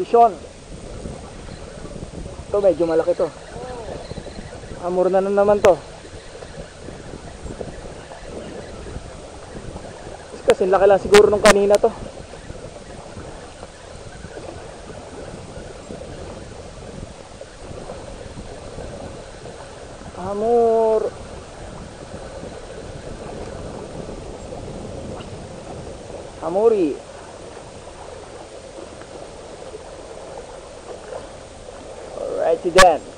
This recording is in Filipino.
Si Sean. Ito medyo malaki to. Amor na na naman to. Kasi laki lang siguro nung kanina to. Amor. Amori. acidente.